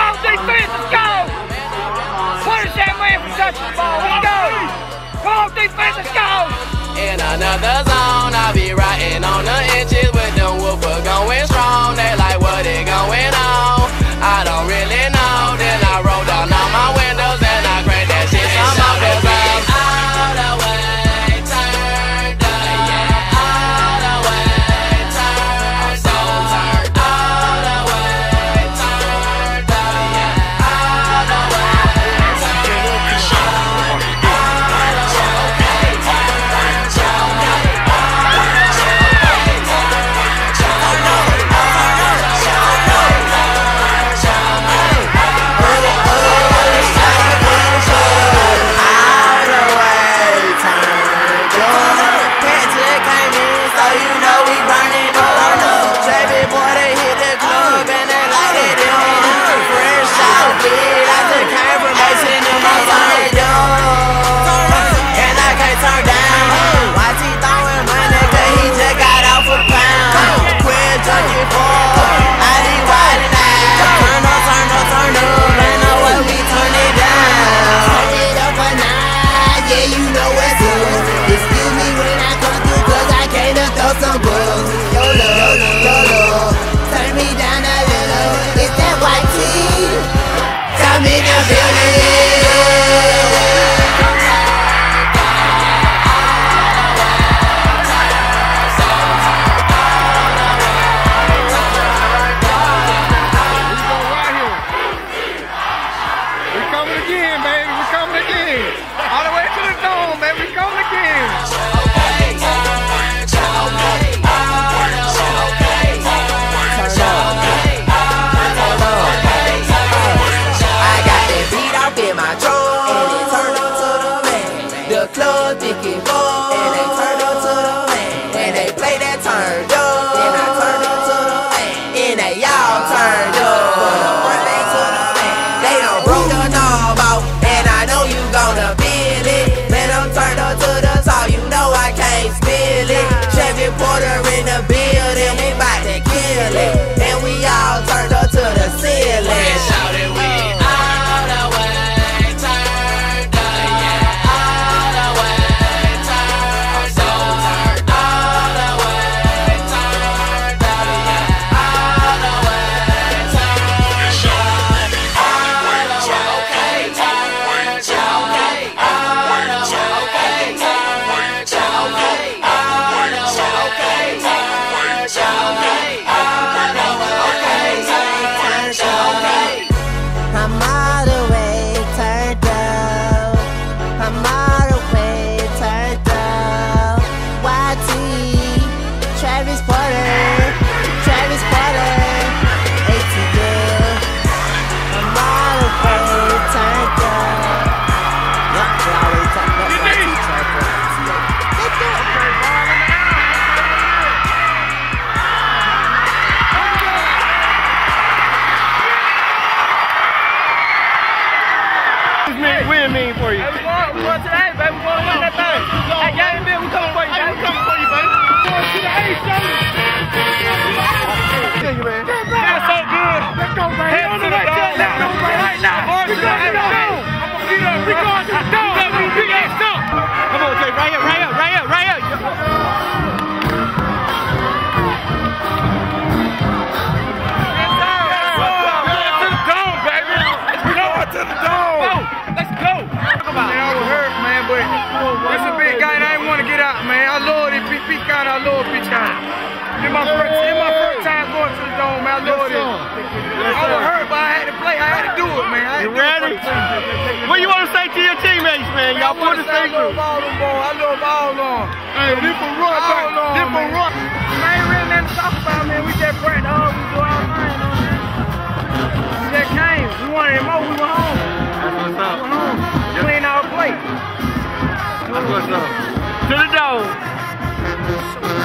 Come on, defense, let's go! Punish that man for touching the ball, let's go! Come on, defense, let's go! In another zone, I'll be riding on the edge. I don't go! Stop! Come on, right right right a big guy I want to get out, man. I love. I love my first time going to the dome, man. I love it. I hurt, but I had to play. I had to do it, man. I had to you do ready? it say to your teammates, man? Y'all put the same group. I love all of them. Hey, this for run. All on, This for run. I ain't really nothing to talk about, man. We just prayed all we do our mind man. We just came. We wanted it more. We went home. That's what's up. We went home. Yep. Clean our plate. That's what's up. To the dog.